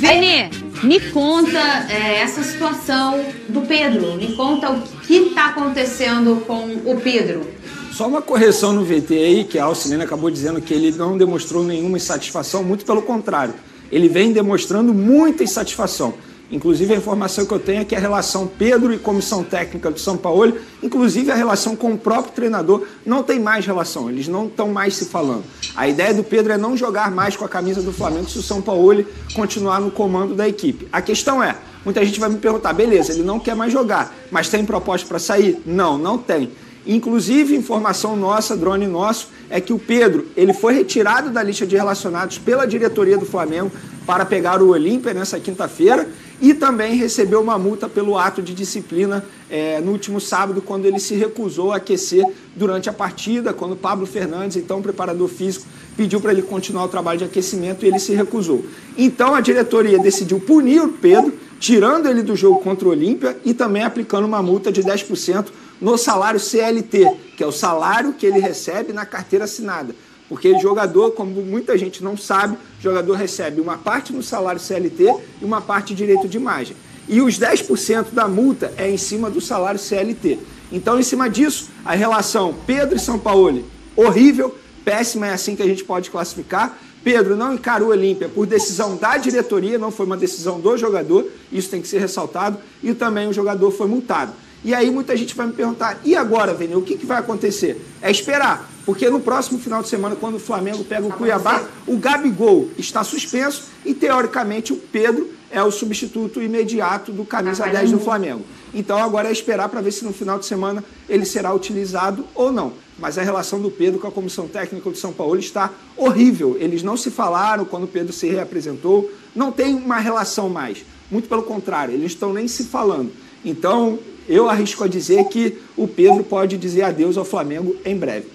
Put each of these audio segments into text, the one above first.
Vene, me conta é, essa situação do Pedro. Me conta o que está acontecendo com o Pedro. Só uma correção no VT aí, que a Alcilene acabou dizendo que ele não demonstrou nenhuma insatisfação, muito pelo contrário. Ele vem demonstrando muita insatisfação. Inclusive, a informação que eu tenho é que a relação Pedro e comissão técnica do São Paulo, inclusive a relação com o próprio treinador, não tem mais relação, eles não estão mais se falando. A ideia do Pedro é não jogar mais com a camisa do Flamengo se o São Paulo continuar no comando da equipe. A questão é: muita gente vai me perguntar, beleza, ele não quer mais jogar, mas tem proposta para sair? Não, não tem. Inclusive, informação nossa, drone nosso, é que o Pedro ele foi retirado da lista de relacionados pela diretoria do Flamengo para pegar o Olímpia nessa quinta-feira e também recebeu uma multa pelo ato de disciplina é, no último sábado, quando ele se recusou a aquecer durante a partida, quando Pablo Fernandes, então preparador físico, pediu para ele continuar o trabalho de aquecimento e ele se recusou. Então a diretoria decidiu punir o Pedro, tirando ele do jogo contra o Olímpia e também aplicando uma multa de 10% no salário CLT, que é o salário que ele recebe na carteira assinada. Porque jogador, como muita gente não sabe, jogador recebe uma parte no salário CLT e uma parte direito de imagem. E os 10% da multa é em cima do salário CLT. Então, em cima disso, a relação Pedro e São Paulo, horrível, péssima, é assim que a gente pode classificar. Pedro não encarou o Olímpia por decisão da diretoria, não foi uma decisão do jogador, isso tem que ser ressaltado, e também o jogador foi multado. E aí muita gente vai me perguntar, e agora, Vene, o que, que vai acontecer? É esperar, porque no próximo final de semana, quando o Flamengo pega o Cuiabá, o Gabigol está suspenso e, teoricamente, o Pedro é o substituto imediato do camisa 10 do Flamengo. Então agora é esperar para ver se no final de semana ele será utilizado ou não. Mas a relação do Pedro com a comissão técnica de São Paulo está horrível. Eles não se falaram quando o Pedro se reapresentou, não tem uma relação mais. Muito pelo contrário, eles estão nem se falando. Então, eu arrisco a dizer que o Pedro pode dizer adeus ao Flamengo em breve.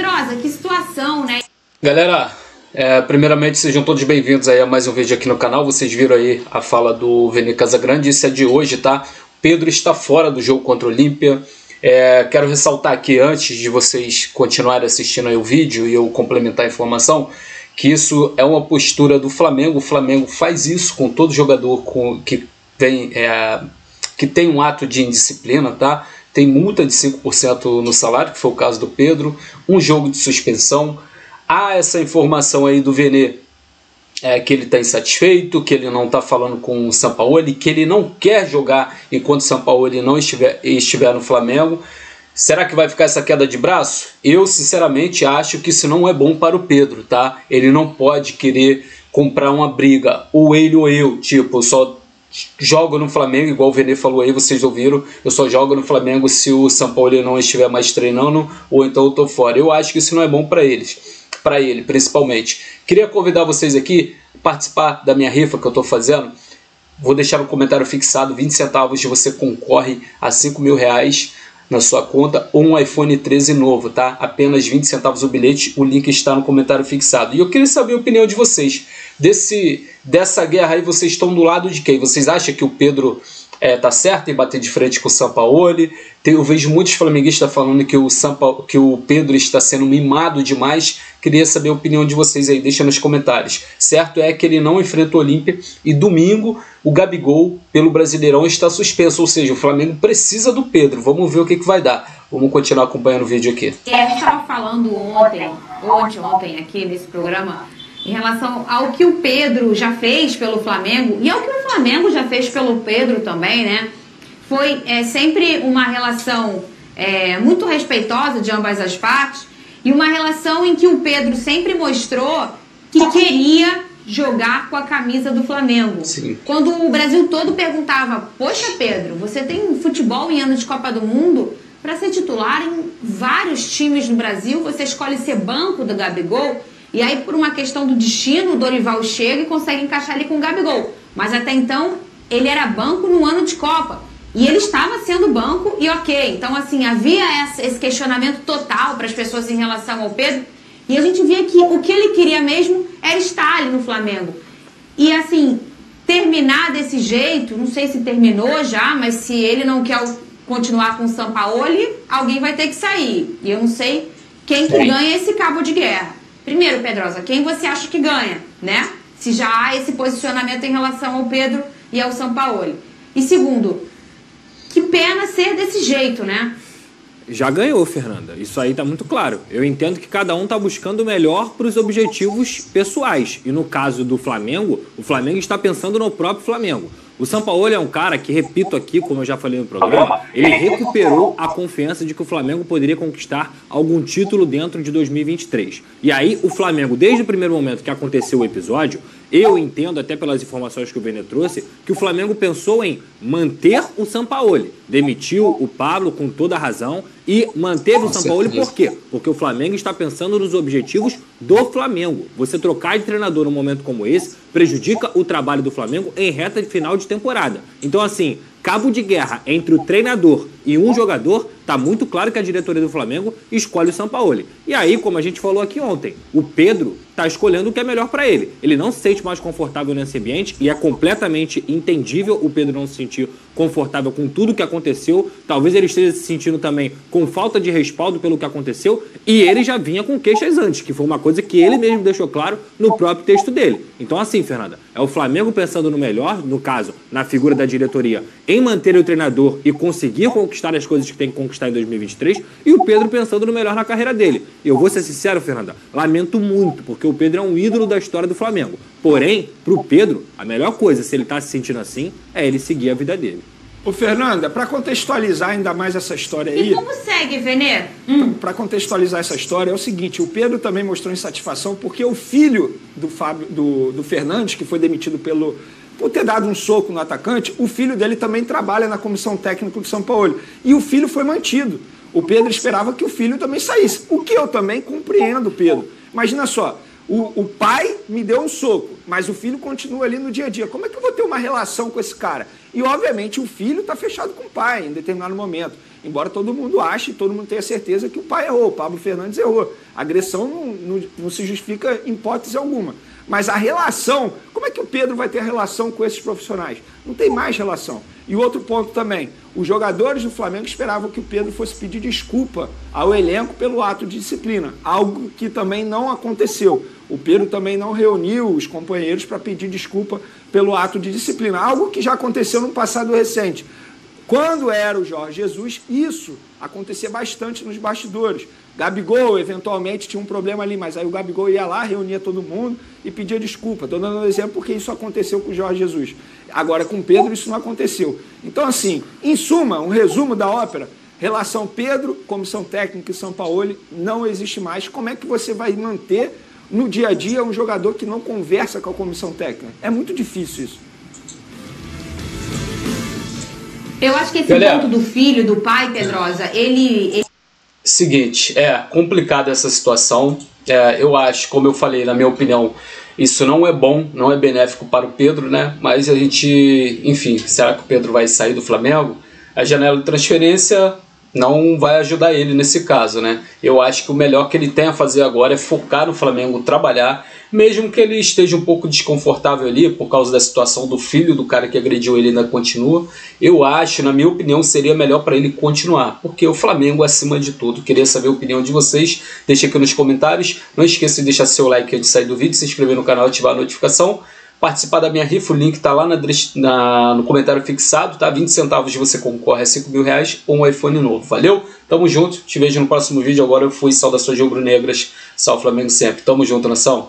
Pedrosa, que situação, né? Galera, é, primeiramente sejam todos bem-vindos aí a mais um vídeo aqui no canal. Vocês viram aí a fala do Vene Casagrande, isso é de hoje, tá? Pedro está fora do jogo contra o Olímpia. É, quero ressaltar aqui, antes de vocês continuarem assistindo o vídeo e eu complementar a informação, que isso é uma postura do Flamengo. O Flamengo faz isso com todo jogador com, que, tem, é, que tem um ato de indisciplina, tá? Tem multa de 5% no salário, que foi o caso do Pedro, um jogo de suspensão. Há essa informação aí do Venê é, que ele está insatisfeito, que ele não está falando com o Sampaoli, que ele não quer jogar enquanto o Sampaoli não estiver, estiver no Flamengo. Será que vai ficar essa queda de braço? Eu, sinceramente, acho que isso não é bom para o Pedro, tá? Ele não pode querer comprar uma briga, ou ele ou eu, tipo, só jogo no Flamengo, igual o Vene falou aí, vocês ouviram, eu só jogo no Flamengo se o São Paulo não estiver mais treinando, ou então eu tô fora. Eu acho que isso não é bom para eles, para ele, principalmente. Queria convidar vocês aqui a participar da minha rifa que eu tô fazendo. Vou deixar no comentário fixado 20 centavos de você concorre a 5 mil reais na sua conta ou um iPhone 13 novo, tá? Apenas 20 centavos o bilhete, o link está no comentário fixado. E eu queria saber a opinião de vocês. Desse, dessa guerra aí, vocês estão do lado de quem? Vocês acham que o Pedro é, tá certo em bater de frente com o Sampaoli? Tem, eu vejo muitos flamenguistas falando que o, Sampa, que o Pedro está sendo mimado demais. Queria saber a opinião de vocês aí, deixa nos comentários. Certo é que ele não enfrenta o Olímpia e domingo o Gabigol, pelo Brasileirão, está suspenso. Ou seja, o Flamengo precisa do Pedro. Vamos ver o que, que vai dar. Vamos continuar acompanhando o vídeo aqui. É, a gente estava falando ontem, ontem, ontem aqui nesse programa em relação ao que o Pedro já fez pelo Flamengo e ao que o Flamengo já fez pelo Pedro também, né? Foi é, sempre uma relação é, muito respeitosa de ambas as partes e uma relação em que o Pedro sempre mostrou que queria jogar com a camisa do Flamengo. Sim. Quando o Brasil todo perguntava: Poxa, Pedro, você tem futebol em ano de Copa do Mundo? Para ser titular em vários times no Brasil, você escolhe ser banco do Gabigol. E aí, por uma questão do destino, o Dorival chega e consegue encaixar ali com o Gabigol. Mas até então, ele era banco no ano de Copa. E ele estava sendo banco e ok. Então, assim, havia esse questionamento total para as pessoas em relação ao Pedro. E a gente via que o que ele queria mesmo era estar ali no Flamengo. E, assim, terminar desse jeito, não sei se terminou já, mas se ele não quer continuar com o Sampaoli, alguém vai ter que sair. E eu não sei quem que ganha esse cabo de guerra. Primeiro, Pedrosa, quem você acha que ganha, né? Se já há esse posicionamento em relação ao Pedro e ao Sampaoli. E segundo, que pena ser desse jeito, né? já ganhou, Fernanda. Isso aí tá muito claro. Eu entendo que cada um tá buscando o melhor para os objetivos pessoais. E no caso do Flamengo, o Flamengo está pensando no próprio Flamengo. O Sampaoli é um cara que, repito aqui, como eu já falei no programa, ele recuperou a confiança de que o Flamengo poderia conquistar algum título dentro de 2023. E aí, o Flamengo, desde o primeiro momento que aconteceu o episódio, eu entendo, até pelas informações que o Vene trouxe, que o Flamengo pensou em manter o Sampaoli. Demitiu o Pablo com toda a razão e manteve o Sampaoli por quê? Porque o Flamengo está pensando nos objetivos do Flamengo. Você trocar de treinador num momento como esse prejudica o trabalho do Flamengo em reta de final de temporada. Então, assim, cabo de guerra entre o treinador e um jogador, tá muito claro que a diretoria do Flamengo escolhe o Sampaoli. E aí, como a gente falou aqui ontem, o Pedro tá escolhendo o que é melhor para ele. Ele não se sente mais confortável nesse ambiente e é completamente entendível o Pedro não se sentir confortável com tudo que aconteceu. Talvez ele esteja se sentindo também com falta de respaldo pelo que aconteceu e ele já vinha com queixas antes, que foi uma coisa que ele mesmo deixou claro no próprio texto dele. Então assim, Fernanda, é o Flamengo pensando no melhor, no caso, na figura da diretoria, em manter o treinador e conseguir conquistar as coisas que tem que conquistar em 2023 e o Pedro pensando no melhor na carreira dele. E eu vou ser sincero, Fernanda, lamento muito, porque o Pedro é um ídolo da história do Flamengo. Porém, para o Pedro, a melhor coisa, se ele está se sentindo assim, é ele seguir a vida dele. Ô, Fernanda, para contextualizar ainda mais essa história aí. E como segue, Venê? Hum. Para contextualizar essa história, é o seguinte: o Pedro também mostrou insatisfação porque o filho do, Fábio, do, do Fernandes, que foi demitido pelo, por ter dado um soco no atacante, o filho dele também trabalha na comissão técnica do São Paulo. E o filho foi mantido. O Pedro esperava que o filho também saísse. O que eu também compreendo, Pedro. Imagina só, o, o pai me deu um soco, mas o filho continua ali no dia a dia. Como é que eu vou ter uma relação com esse cara? E, obviamente, o filho está fechado com o pai em determinado momento. Embora todo mundo ache, todo mundo tenha certeza que o pai errou, o Pablo Fernandes errou. A agressão não, não, não se justifica em hipótese alguma. Mas a relação, como é que o Pedro vai ter relação com esses profissionais? Não tem mais relação. E outro ponto também, os jogadores do Flamengo esperavam que o Pedro fosse pedir desculpa ao elenco pelo ato de disciplina, algo que também não aconteceu. O Pedro também não reuniu os companheiros para pedir desculpa pelo ato de disciplina, algo que já aconteceu no passado recente. Quando era o Jorge Jesus, isso acontecia bastante nos bastidores. Gabigol, eventualmente, tinha um problema ali, mas aí o Gabigol ia lá, reunia todo mundo e pedia desculpa. Estou dando um exemplo porque isso aconteceu com o Jorge Jesus. Agora, com Pedro, isso não aconteceu. Então, assim, em suma, um resumo da ópera, relação Pedro, comissão técnica e São Paulo, não existe mais. Como é que você vai manter no dia a dia um jogador que não conversa com a comissão técnica. É muito difícil isso. Eu acho que esse ponto do filho, do pai, Pedrosa, ele, ele... Seguinte, é complicada essa situação. É, eu acho, como eu falei, na minha opinião, isso não é bom, não é benéfico para o Pedro, né? Mas a gente, enfim, será que o Pedro vai sair do Flamengo? A janela de transferência não vai ajudar ele nesse caso, né? Eu acho que o melhor que ele tem a fazer agora é focar no Flamengo, trabalhar, mesmo que ele esteja um pouco desconfortável ali por causa da situação do filho do cara que agrediu ele ainda continua. Eu acho, na minha opinião, seria melhor para ele continuar, porque o Flamengo acima de tudo. Queria saber a opinião de vocês, deixa aqui nos comentários. Não esqueça de deixar seu like antes de sair do vídeo, se inscrever no canal, ativar a notificação participar da minha rifa, o link está lá na, na, no comentário fixado, tá? 20 centavos você concorre a 5 mil reais ou um iPhone novo. Valeu? Tamo junto, te vejo no próximo vídeo. Agora eu fui saudações rubro-negras, salve Flamengo sempre. Tamo junto, nação.